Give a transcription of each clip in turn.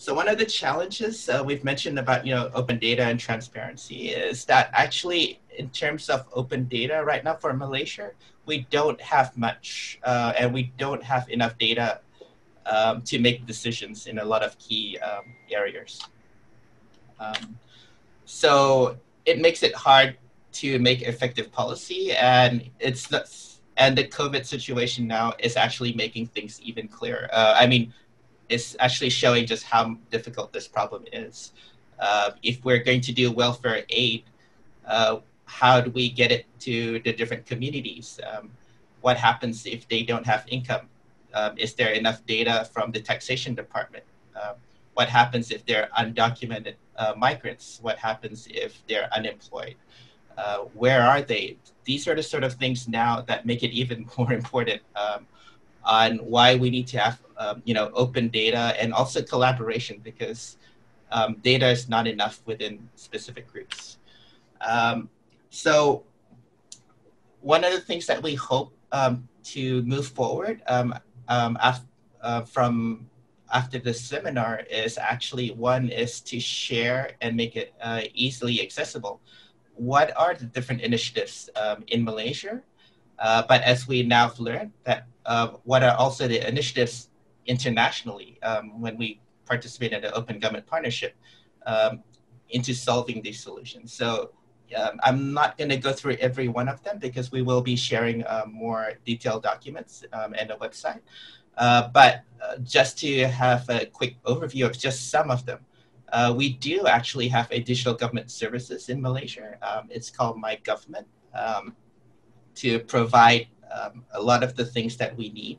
So one of the challenges uh, we've mentioned about you know open data and transparency is that actually in terms of open data right now for Malaysia, we don't have much uh, and we don't have enough data um, to make decisions in a lot of key um, areas. Um, so it makes it hard to make effective policy and it's not, and the COVID situation now is actually making things even clearer. Uh, I mean, is actually showing just how difficult this problem is. Uh, if we're going to do welfare aid, uh, how do we get it to the different communities? Um, what happens if they don't have income? Um, is there enough data from the taxation department? Uh, what happens if they're undocumented uh, migrants? What happens if they're unemployed? Uh, where are they? These are the sort of things now that make it even more important um, on why we need to have um, you know open data and also collaboration because um, data is not enough within specific groups. Um, so one of the things that we hope um, to move forward um, um, af uh, from after this seminar is actually one is to share and make it uh, easily accessible. What are the different initiatives in Malaysia? Uh, but as we now have learned that uh, what are also the initiatives internationally um, when we participate in the Open Government Partnership um, into solving these solutions. So um, I'm not going to go through every one of them because we will be sharing uh, more detailed documents um, and a website. Uh, but uh, just to have a quick overview of just some of them, we do actually have a digital government services in Malaysia. Um, it's called My Government um, to provide um, a lot of the things that we need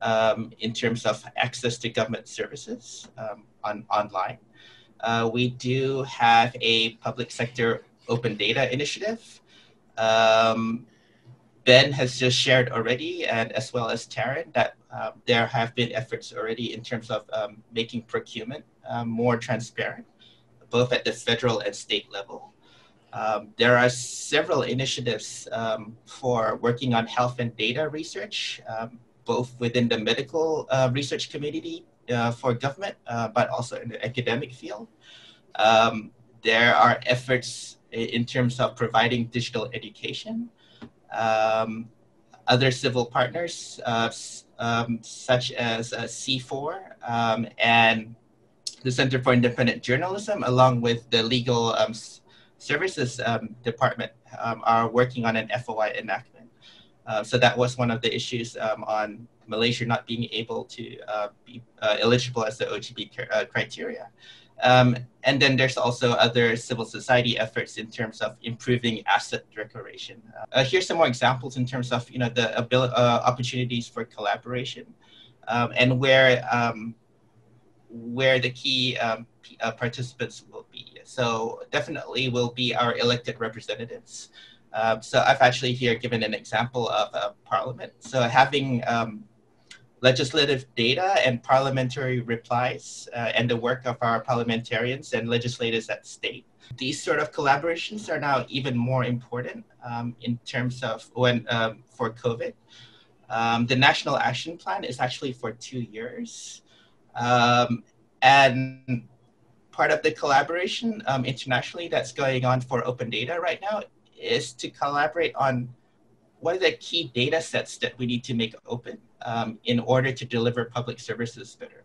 um, in terms of access to government services um, on online. Uh, we do have a public sector open data initiative. Um, ben has just shared already, and as well as Taryn, that uh, there have been efforts already in terms of um, making procurement more transparent, both at the federal and state level. Um, there are several initiatives um, for working on health and data research, um, both within the medical uh, research community uh, for government, uh, but also in the academic field. Um, there are efforts in terms of providing digital education. Um, other civil partners, uh, um, such as uh, C4 and the Center for Independent Journalism, along with the legal services um, department um, are working on an FOI enactment. Uh, so that was one of the issues um, on Malaysia not being able to uh, be uh, eligible as the OGP uh, criteria. Um, and then there's also other civil society efforts in terms of improving asset declaration. Uh, here's some more examples in terms of you know the uh, opportunities for collaboration um, and where um, where the key participants will be. So definitely will be our elected representatives. Um, so I've actually here given an example of a parliament. So having um, legislative data and parliamentary replies uh, and the work of our parliamentarians and legislators at state. These sort of collaborations are now even more important um, in terms of when um, for COVID. Um, the National Action Plan is actually for two years. Um, and part of the collaboration um, internationally that's going on for open data right now is to collaborate on what are the key data sets that we need to make open um, in order to deliver public services better.